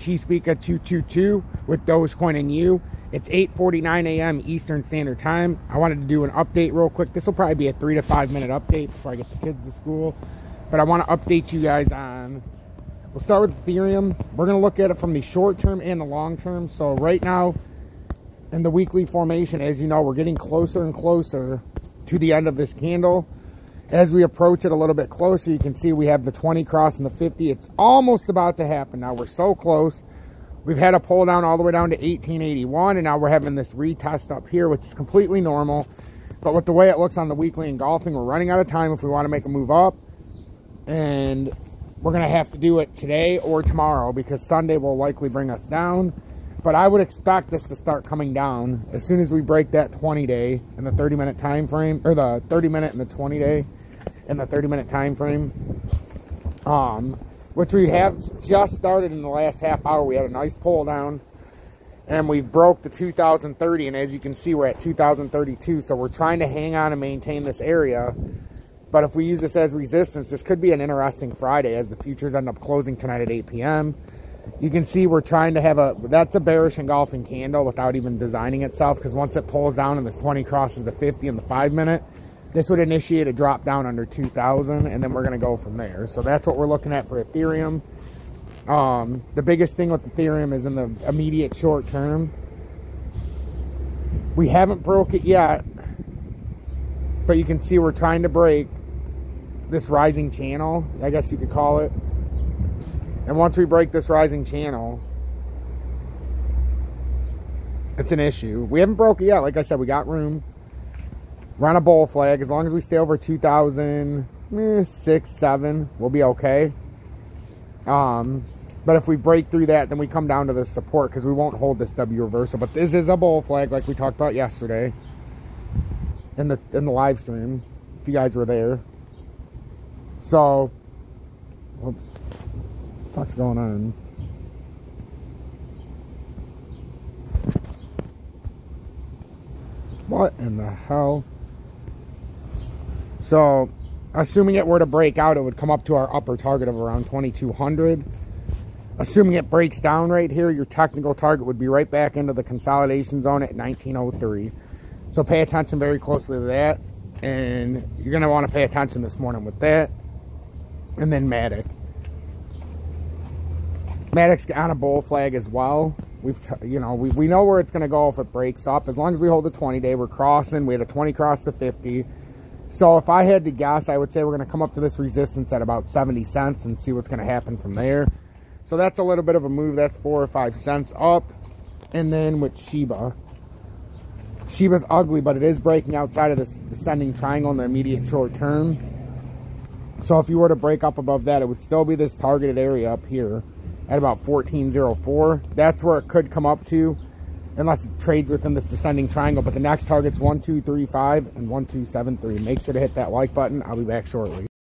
T-Speaker 222 with Dogecoin and you. It's 8.49 a.m. Eastern Standard Time. I wanted to do an update real quick. This will probably be a three to five minute update before I get the kids to school. But I want to update you guys on, we'll start with Ethereum. We're going to look at it from the short term and the long term. So right now, in the weekly formation, as you know, we're getting closer and closer to the end of this candle. As we approach it a little bit closer, you can see we have the 20 cross and the 50. It's almost about to happen. Now we're so close. We've had a pull down all the way down to 1881, and now we're having this retest up here, which is completely normal. But with the way it looks on the weekly and golfing, we're running out of time if we want to make a move up. And we're going to have to do it today or tomorrow because Sunday will likely bring us down. But I would expect this to start coming down as soon as we break that 20 day and the 30 minute time frame, or the 30 minute and the 20 day in the 30 minute time frame. Um, which we have just started in the last half hour. We had a nice pull down and we broke the 2030 and as you can see we're at 2032 so we're trying to hang on and maintain this area but if we use this as resistance this could be an interesting friday as the futures end up closing tonight at 8 p.m you can see we're trying to have a that's a bearish engulfing candle without even designing itself because once it pulls down and this 20 crosses the 50 in the five minute this would initiate a drop down under 2000 and then we're going to go from there. So that's what we're looking at for Ethereum. Um, the biggest thing with Ethereum is in the immediate short term. We haven't broke it yet, but you can see we're trying to break this rising channel, I guess you could call it. And once we break this rising channel, it's an issue. We haven't broke it yet. Like I said, we got room. Run a bull flag. As long as we stay over 2006, 7, we'll be okay. Um, but if we break through that, then we come down to the support because we won't hold this W reversal. But this is a bull flag like we talked about yesterday in the in the live stream. If you guys were there. So, whoops. What fuck's going on? What in the hell? So, assuming it were to break out, it would come up to our upper target of around 2200. Assuming it breaks down right here, your technical target would be right back into the consolidation zone at 1903. So pay attention very closely to that. And you're going to want to pay attention this morning with that. And then Matic. Matic's on a bull flag as well. We've, you know, we, we know where it's going to go if it breaks up. As long as we hold the 20 day, we're crossing. We had a 20 cross to 50. So if I had to guess, I would say we're going to come up to this resistance at about 70 cents and see what's going to happen from there. So that's a little bit of a move. That's four or five cents up. And then with Shiba. Shiba's ugly, but it is breaking outside of this descending triangle in the immediate short term. So if you were to break up above that, it would still be this targeted area up here at about 1404. That's where it could come up to unless it trades within this descending triangle. But the next target's 1235 and 1273. Make sure to hit that like button. I'll be back shortly.